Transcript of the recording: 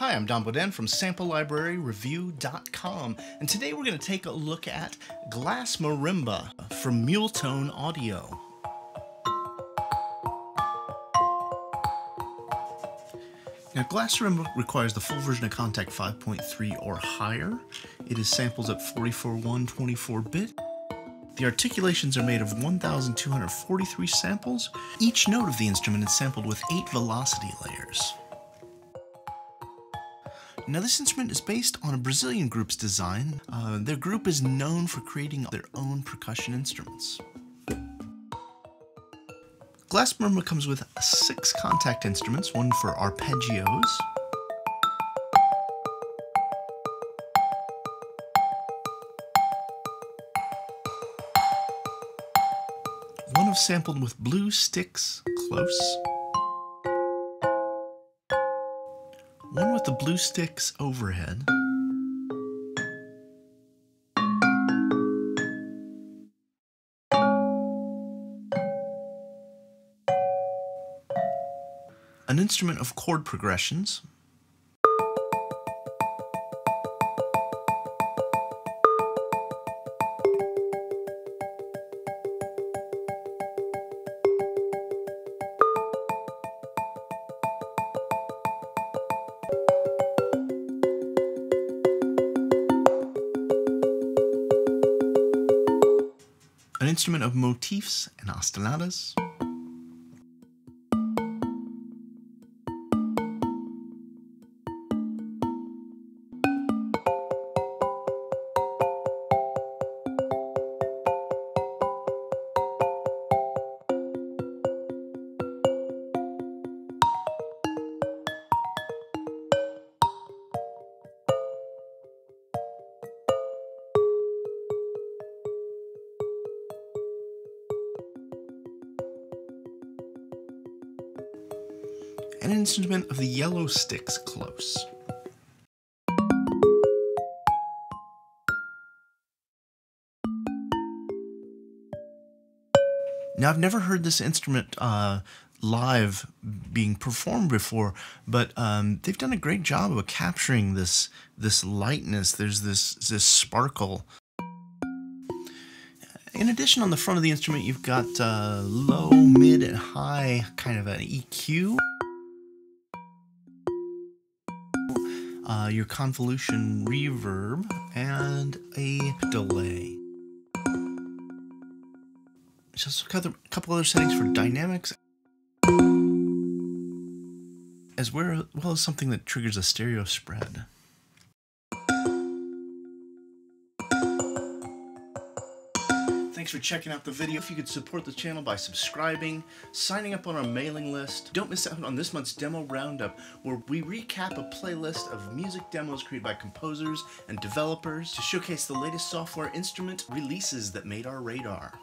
Hi, I'm Don Bodin from SampleLibraryReview.com, and today we're going to take a look at Glass Marimba from Muletone Audio. Now, Glass Marimba requires the full version of Kontakt 5.3 or higher. It is samples at 44.1 24-bit. The articulations are made of 1,243 samples. Each note of the instrument is sampled with 8 velocity layers. Now, this instrument is based on a Brazilian group's design. Uh, their group is known for creating their own percussion instruments. Glass Marimba comes with six Kontakt instruments, one for arpeggios, one of sampled with blue sticks close, one with the blue sticks overhead, an instrument of chord progressions, an instrument of motifs and ostinatas, and an instrument of the yellow sticks close. Now, I've never heard this instrument uh, live being performed before, but um, they've done a great job of capturing this this lightness. There's this this sparkle. In addition, on the front of the instrument, you've got uh, low, mid, and high kind of an EQ. Uh, your convolution reverb, and a delay. Just a couple other settings for dynamics, as well as something that triggers a stereo spread. Thanks for checking out the video. If you could support the channel by subscribing, signing up on our mailing list, don't miss out on this month's demo roundup where we recap a playlist of music demos created by composers and developers to showcase the latest software instrument releases that made our radar.